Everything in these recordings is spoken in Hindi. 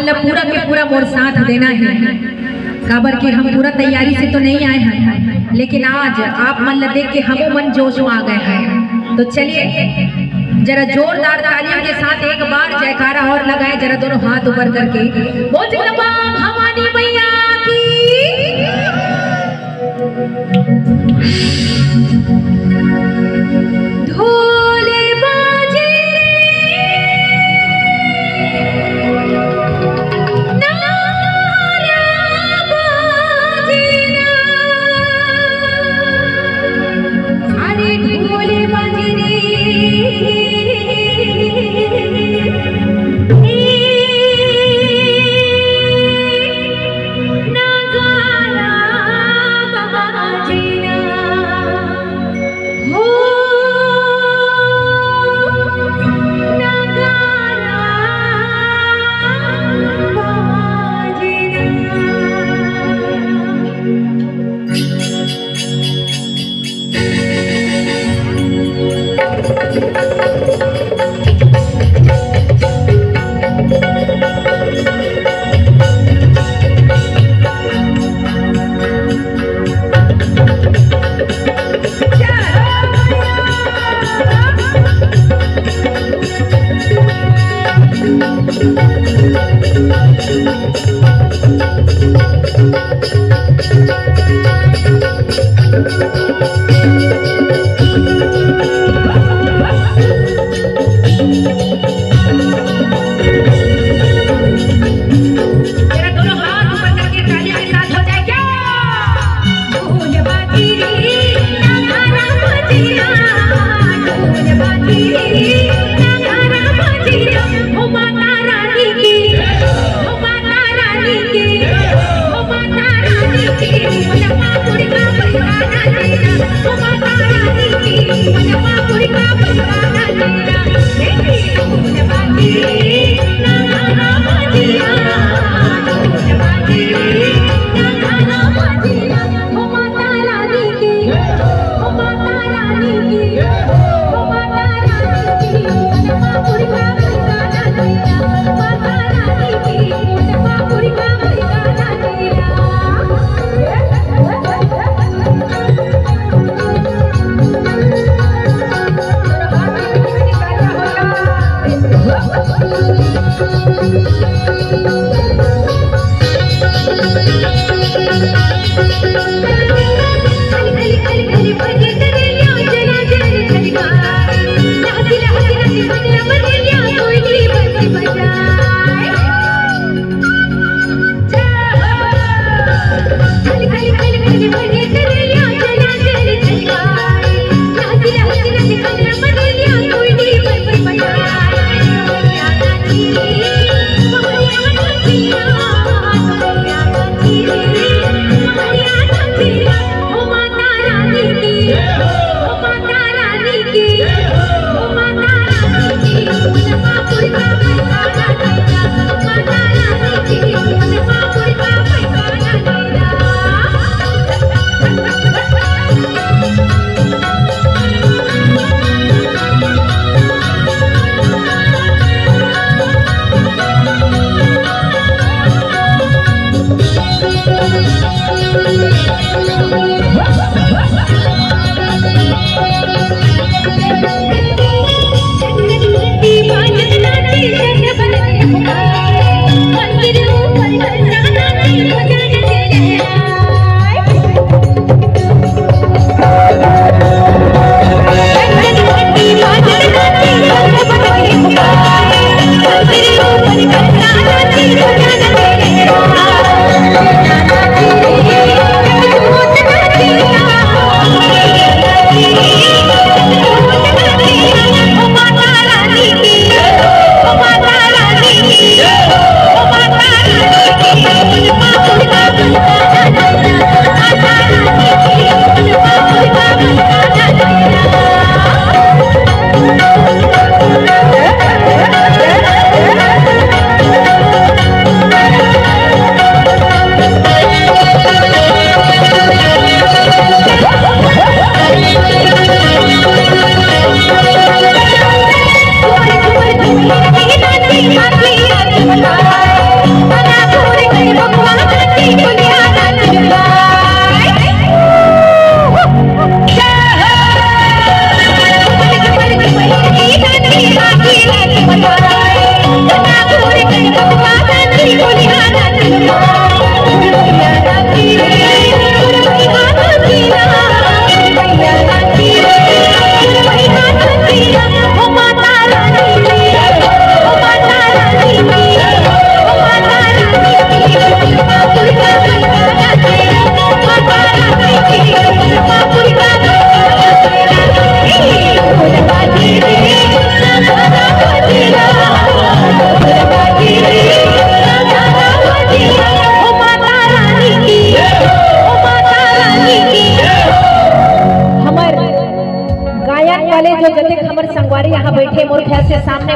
अल्लाह पूरा के पूरा मोर साथ देना है। काबर की हम पूरा तैयारी से तो नहीं आए हैं, लेकिन आज आप मन मल्ल देख के हमो मन जोश में आ गए हैं। तो चलिए, जरा जोरदार तालियों के साथ एक बार जयकारा और लगाए, जरा दोनों हाथ ऊपर करके। हमारी मैया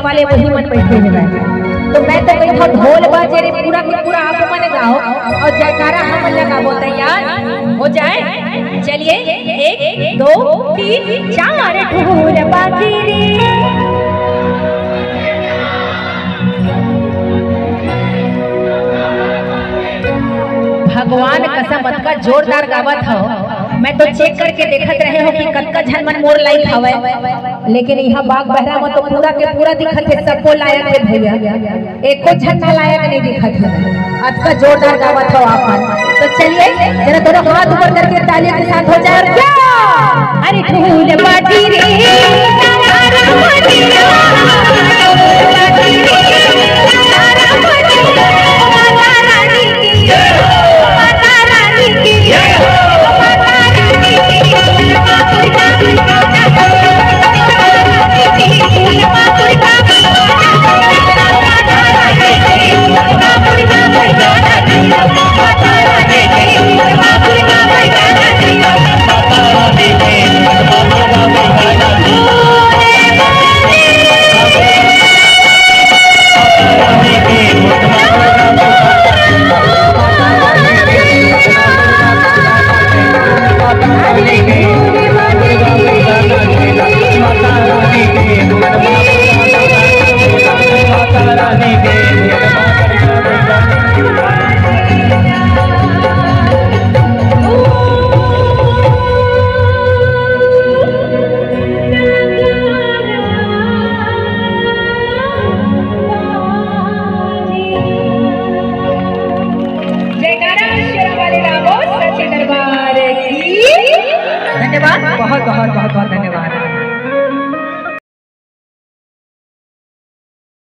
वाले वही मन बैठे। हैं तो मैं तो कहता हूँ, ढोल बाजे रे, पूरा के पूरा आप मन गाओ। और जयकारा हम लगाओ तैयार। हो जाए? चलिए, एक, दो, तीन, चार। ढोल बाजे रे। भगवान कसम का जोरदार गावत हो मैं तो चेक करके देखत रहे हो कि कतका झनमन मोर लाइक हवे लेकिन यहाँ बाग बहरा में तो पूरा के पूरा दिखत है सबको लायक है भैया। एको झन्ना लायक नहीं दिखत है। अतका जोरदार गावत हो आप तो चलिए जरा दोनों हाथ ऊपर करके तालियों के साथ हो जाए और क्या? अरे ढोल बाजी रे,